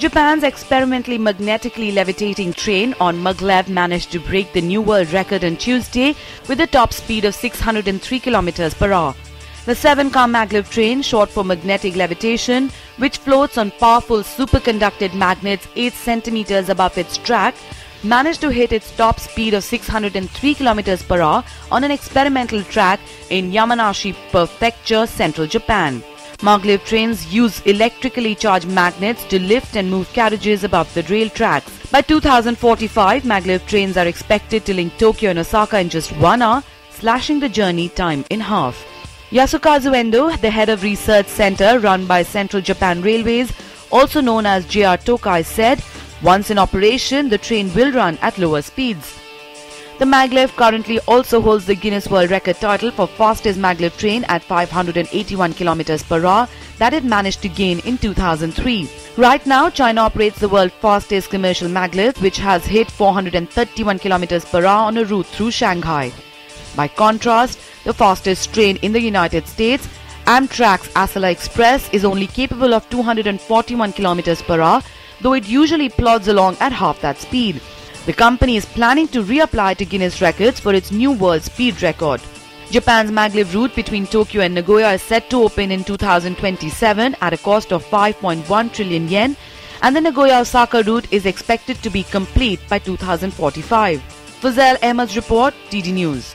Japan's experimentally magnetically levitating train on maglev managed to break the new world record on Tuesday with a top speed of 603 km per hour. The 7-car maglev train, short for magnetic levitation, which floats on powerful superconducted magnets 8 centimeters above its track, managed to hit its top speed of 603 km per hour on an experimental track in Yamanashi Prefecture, central Japan. Maglev trains use electrically charged magnets to lift and move carriages above the rail tracks. By 2045, maglev trains are expected to link Tokyo and Osaka in just one hour, slashing the journey time in half. Yasukazu Endo, the head of research center run by Central Japan Railways, also known as JR Tokai, said, once in operation, the train will run at lower speeds. The maglev currently also holds the Guinness World Record title for fastest maglev train at 581 km per hour that it managed to gain in 2003. Right now, China operates the world's fastest commercial maglev which has hit 431 km per hour on a route through Shanghai. By contrast, the fastest train in the United States, Amtrak's Acela Express is only capable of 241 km per hour though it usually plods along at half that speed. The company is planning to reapply to Guinness records for its new world speed record. Japan's maglev route between Tokyo and Nagoya is set to open in 2027 at a cost of 5.1 trillion yen and the Nagoya-Osaka route is expected to be complete by 2045. Fazal Ahmed's report, DD News.